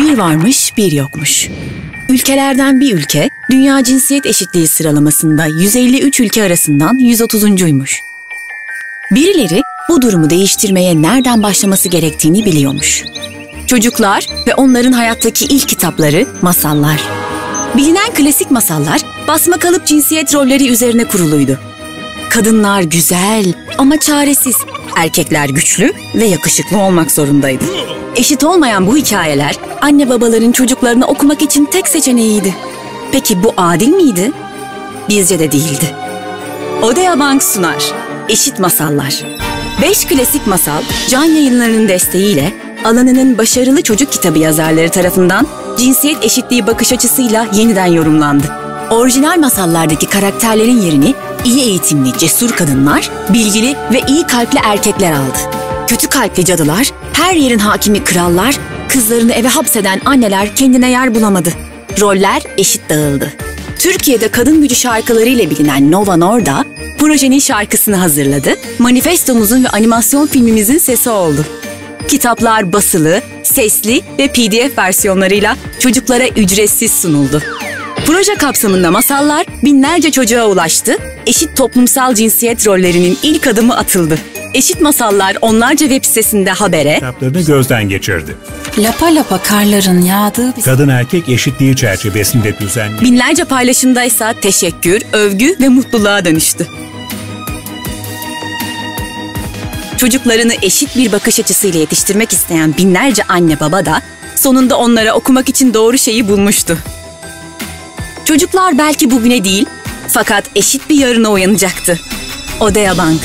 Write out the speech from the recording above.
Bir varmış, bir yokmuş. Ülkelerden bir ülke, dünya cinsiyet eşitliği sıralamasında 153 ülke arasından 130'uncuymuş. Birileri bu durumu değiştirmeye nereden başlaması gerektiğini biliyormuş. Çocuklar ve onların hayattaki ilk kitapları masallar. Bilinen klasik masallar basma kalıp cinsiyet rolleri üzerine kuruluydu. Kadınlar güzel ama çaresiz, erkekler güçlü ve yakışıklı olmak zorundaydı. Eşit olmayan bu hikayeler anne babaların çocuklarını okumak için tek seçeneğiydi. Peki bu adil miydi? Bizce de değildi. Odea Bank sunar. Eşit Masallar. 5 klasik masal Can Yayınları'nın desteğiyle alanının başarılı çocuk kitabı yazarları tarafından cinsiyet eşitliği bakış açısıyla yeniden yorumlandı. Orijinal masallardaki karakterlerin yerini iyi eğitimli, cesur kadınlar, bilgili ve iyi kalpli erkekler aldı. Kötü kalpli cadılar, her yerin hakimi krallar, kızlarını eve hapseden anneler kendine yer bulamadı. Roller eşit dağıldı. Türkiye'de kadın gücü şarkılarıyla bilinen Nova Norda, projenin şarkısını hazırladı, manifestomuzun ve animasyon filmimizin sesi oldu. Kitaplar basılı, sesli ve PDF versiyonlarıyla çocuklara ücretsiz sunuldu. Proje kapsamında masallar binlerce çocuğa ulaştı, eşit toplumsal cinsiyet rollerinin ilk adımı atıldı. Eşit Masallar onlarca web sitesinde habere, kitaplarını gözden geçirdi. Lapa lapa karların yağdığı bir Kadın erkek eşitliği çerçevesinde düzenli binlerce paylaşımdaysa teşekkür, övgü ve mutluluğa dönüştü. Çocuklarını eşit bir bakış açısıyla yetiştirmek isteyen binlerce anne baba da sonunda onlara okumak için doğru şeyi bulmuştu. Çocuklar belki bugüne değil fakat eşit bir yarına uyanacaktı. Odea Bank